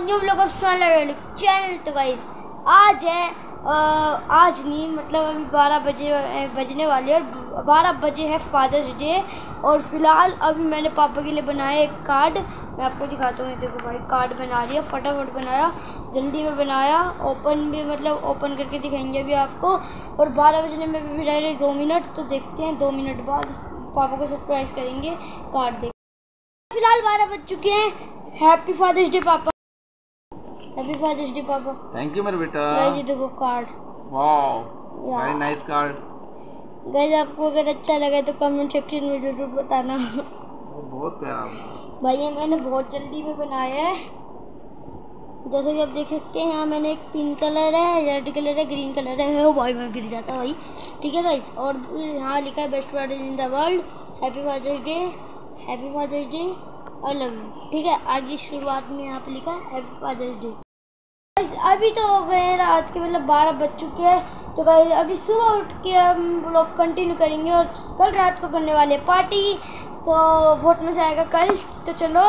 New blog of channel तो guys आज है आ, आज नहीं मतलब अभी बारह बजे बजने वाले और बारह बजे है फादर्स डे और फ़िलहाल अभी मैंने पापा के लिए बनाया एक कार्ड मैं आपको दिखाता हूँ देखो भाई कार्ड बना लिया फटाफट बनाया जल्दी में बनाया ओपन भी मतलब ओपन करके दिखाएँगे अभी आपको। और बारह बजने में भी रहे दो मिनट तो देखते हैं दो मिनट बाद पापा को सरप्राइज़ करेंगे कार्ड देख। फ़िलहाल बारह बज चुके हैं हैप्पी फादर्स डे पापा। हैप्पी फादर्स डे पापा। थैंक यू मेरे बेटा। गाइस ये देखो card wow very nice card guys आपको अगर अच्छा लगे तो कमेंट सेक्शन में ज़रूर बताना। बहुत प्यारा भाई ये मैंने बहुत जल्दी में बनाया है। जैसे कि आप देख सकते हैं यहाँ मैंने एक पिंक कलर है रेड कलर है ग्रीन कलर है। वो भाई में गिर जाता भाई। ठीक है गाइस और यहाँ लिखा है best father in the world happy father's day happy father's day I love you ठीक है आगे शुरुआत में यहाँ पे लिखा है हैप्पी फादर्स डे अभी तो हो गए रात के मतलब बारह बज चुके हैं। तो गाइस अभी सुबह उठ के हम लोग कंटिन्यू करेंगे और कल रात को करने वाले पार्टी तो बहुत मज़ा आएगा कल। तो चलो,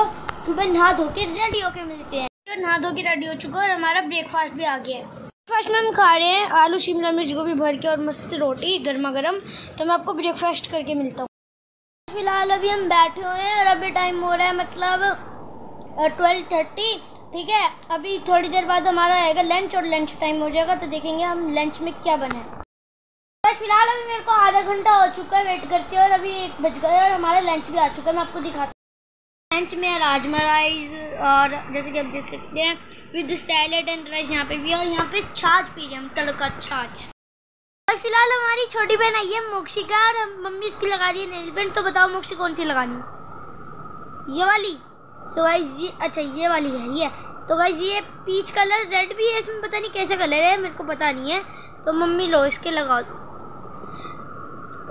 सुबह नहा धो के रेडी होके मिलते हैं। तो नहा धो के रेडी हो चुका है और हमारा ब्रेकफास्ट भी आ गया है। ब्रेकफास्ट में हम खा रहे हैं आलू, शिमला मिर्च, गोभी भर के और मस्त रोटी, गर्मा गर्म। तो मैं आपको ब्रेकफास्ट करके मिलता हूँ। फ़िलहाल अभी हम बैठे हुए हैं और अभी टाइम हो रहा है मतलब ट्वेल्व थर्टी ठीक है? अभी थोड़ी देर बाद हमारा आएगा लंच और लंच टाइम हो जाएगा तो देखेंगे हम लंच में क्या बने बस फ़िलहाल अभी मेरे को आधा घंटा हो चुका है वेट करते हैं और अभी एक बज गए और हमारा लंच भी आ चुका है, मैं आपको दिखाता हूँ। लंच में राजमा राइस और जैसे कि आप देख सकते हैं विद सैलेड एंड राइस यहाँ पे भी और यहाँ पे छाछ पी रहे हम तड़का छाछ। बस फ़िलहाल हमारी छोटी बहन आई है मोक्षिका और मम्मी इसकी लगा रही है नेल पेंट तो बताओ मोक्षी कौन सी लगानी ये वाली? तो गाइस ये अच्छा ये वाली है, ये। तो गाइस ये पीच कलर रेड भी है, इसमें पता नहीं कैसे कलर है, मेरे को पता नहीं है। तो मम्मी लो, इसके लगा दो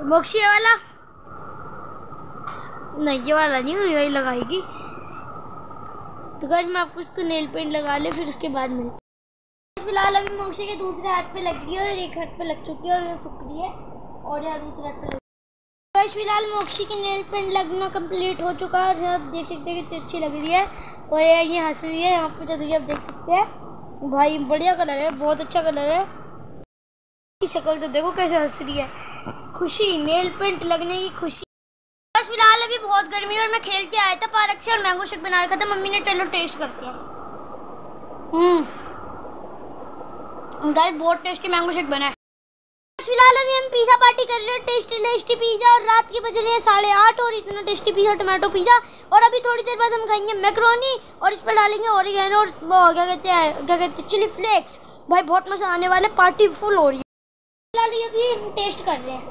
मोक्षी वाला? नहीं, ये वाला नहीं वही लगाएगी। तो गाइज़ मैं आपको इसको नेल पेंट लगा ले, फिर उसके बाद मिलते फ़िलहाल अभी मोक्षी के दूसरे हाथ पे लग गई है और एक हाथ पे लग चुकी है और सूख रही है। और यहाँ दूसरे हाथ पे तो फ़िलहाल मोक्षी की नेल पेंट लगना कंप्लीट हो चुका है आप देख सकते हैं कितनी अच्छी लग रही है। और ये ये हंस रही है, यहाँ पे कि आप देख सकते हैं। भाई, बढ़िया कलर है, बहुत अच्छा कलर है। की शक्ल तो देखो कैसे हंस रही है। खुशी, नेल पेंट लगने की खुशी। बस फ़िलहाल अभी बहुत गर्मी है और मैं खेल के आया था पार्क से और मैंगो शेक बना रखा था। मम्मी ने, चलो टेस्ट करते हैं। हम्म। गाइस, बहुत टेस्टी मैंगो शेक बना है। फ़िलहाल अभी हम पिज़्ज़ा पार्टी कर रहे हैं टेस्टी टेस्टी पिज़्ज़ा और रात के बज रहे हैं साढ़े आठ और इतना टेस्टी पिज़्ज़ा टमाटो पिज़्ज़ा और अभी थोड़ी देर बाद हम खाएँगे मैक्रोनी और इस पर डालेंगे और क्या कहते हैं, क्या कहते हैं चिली फ्लेक्स भाई, बहुत मज़ा आने वाले पार्टी फुल हो रही है। फ़िलहाल ये अभी टेस्ट कर रहे हैं।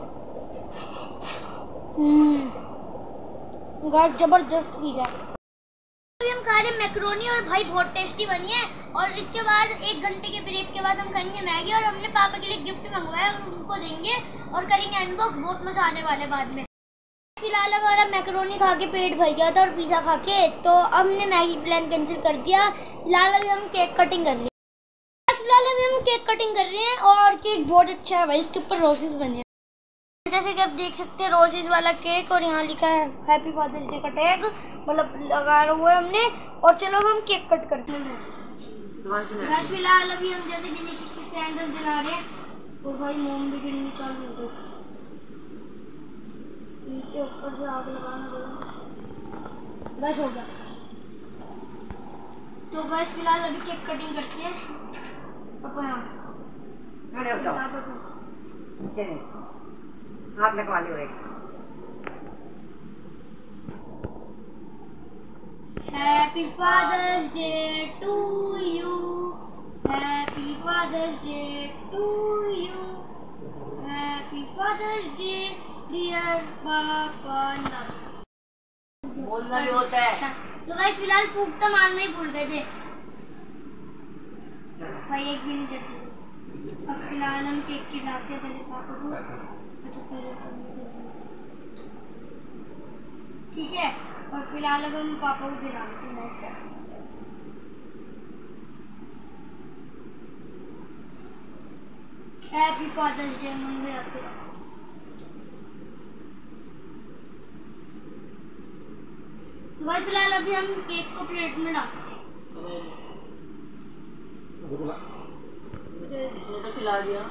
ज़बरदस्त पिज़्ज़ा अभी हम खा रहे हैं मैक्रोनी और भाई, बहुत टेस्टी बनी है। और इसके बाद एक घंटे के ब्रेक के बाद हम खाएँगे मैगी और हमने पापा के लिए गिफ्ट मंगवाया और उनको देंगे और करेंगे अनबॉक्स बहुत मज़ा आने वाले बाद में। फ़िलहाल हमारा मैक्रोनी खा के पेट भर गया था और पिज़्ज़ा खा के तो हमने मैगी प्लान कैंसिल कर दिया। फ़िलहाल अभी हम केक कटिंग कर रहे हैं। फ़िलहाल अभी हम केक कटिंग कर रहे हैं और केक बहुत अच्छा है भाई, इसके ऊपर रोसेस बने जैसे कि आप देख सकते हैं रोजेस वाला केक और यहाँ लिखा है हैप्पी फादर्स डे का टैग मतलब लगा हुआ है हमने। और चलो हम केक कट करते हैं। फ़िलहाल अभी हम जैसे कि कैंडल जला रहे हैं तो भाई मोम भी गिरनी चालू हो गई इनके ऊपर से आग लगाना बस हो गया। तो बस फ़िलहाल अभी केक कटिंग करते हैं। पापा यहाँ नीचे हाथ लगवा लियो एक। Happy Father's Day to you. Happy Father's Day to you. Happy Father's Day, dear Papa. बोलना भी होता है सो गाइस फ़िलहाल फूक तो मारना ही भूल गए थे भाई एक भी नहीं जल्दी अब फ़िलहाल हम केक खिलाते हैं पहले पापा को अच्छा पहले ठीक है और फ़िलहाल अब हम पापा को खिलाते हैं हैप्पी फादर्स डे मंगे आपके सुबह फ़िलहाल अभी हम केक को प्लेट में डालते हैं। इसने तो खिला दिया।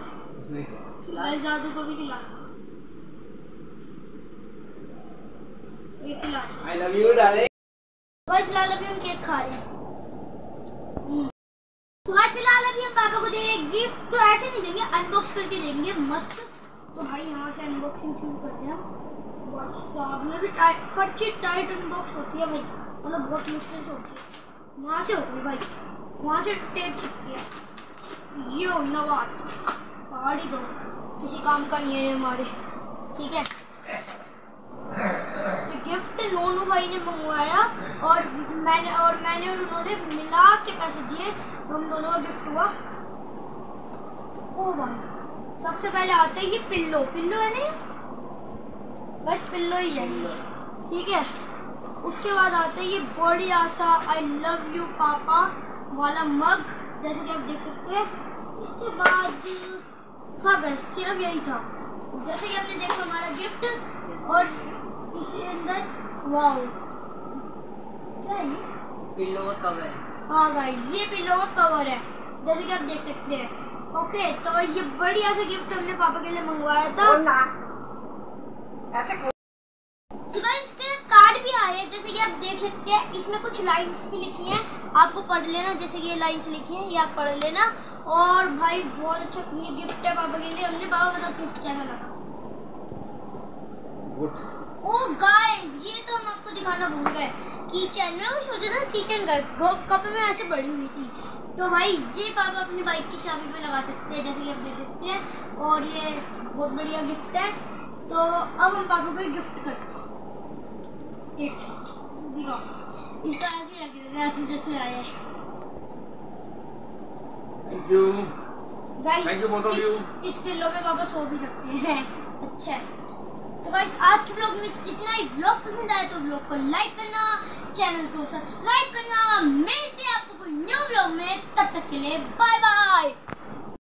इसने खिला दादू को भी खिला ये खिला I love you darling guys फ़िलहाल अभी हम केक खा रहे हैं। तो गाइस फ़िलहाल अभी हम पापा को दे रहे हैं गिफ्ट तो ऐसे नहीं देंगे अनबॉक्स करके देंगे, मस्त। तो भाई, यहाँ से अनबॉक्सिंग शुरू करते हैं भाई साहब में भी टाइट चीज़ टाइट अनबॉक्स होती है भाई। मतलब बहुत मुश्किल से होती है। वहाँ से होती है भाई। वहाँ से टेप चिपकी है। ये हो नवाट पहाड़ी दो। किसी काम का नहीं है हमारे। ठीक है? ये गिफ्ट नोनू भाई ने मंगवाया और मैंने और मैंने और उन्होंने मिला के पैसे दिए। तो हम दोनों का गिफ्ट हुआ। ओ भाई सबसे पहले आते ही पिल्लो। पिल्लो है नहीं बस पिल्लो ही है। ठीक है? उसके बाद आते ही ये आशा आई लव यू पापा वाला मग जैसे कि आप देख सकते हैं। इसके बाद हाँ गए सिर्फ़ यही था। जैसे कि आपने देखा हमारा गिफ्ट और अंदर वाओ क्या है ये? पिल्लो का कवर हाँ। गाइस ये पिलो का कवर है। जैसे कि आप देख सकते हैं। ओके तो ये बढ़िया सा गिफ्ट हमने पापा के लिए मंगवाया था। ऐसे तो गाइस इसके कार्ड भी आए हैं। जैसे कि आप देख सकते हैं इसमें कुछ लाइंस भी लिखी हैं। आपको पढ़ लेना जैसे कि ये लाइंस लिखी हैं ये आप पढ़ लेना। और भाई बहुत अच्छा ये गिफ्ट है पापा के लिए। हमने पापा बताओ गिफ्ट कैसा लगा गुड ओ गाइस ये तो हम आपको दिखाना भूल गए। किचन में मैं सोचा था किचन का कप में ऐसे पड़ी हुई थी। तो भाई ये पापा अपनी बाइक की चाबी पे लगा सकते हैं जैसे कि आप देख सकते हैं। और ये बहुत बढ़िया गिफ्ट है। तो अब हम पापा को गिफ्ट करते हैं। दिखाओ। इसका ऐसे लग रहा है ऐसे जैसे आया है। Thank you you, both of इस, you. इस पिल्लो में पापा सो भी सकते हैं। अच्छा। है तो गाइस आज के ब्लॉग में इतना ही। ब्लॉग पसंद आया तो ब्लॉग को लाइक करना चैनल को सब्सक्राइब करना। मिलते हैं आपको कोई न्यू ब्लॉग में। तब तक के लिए बाय बाय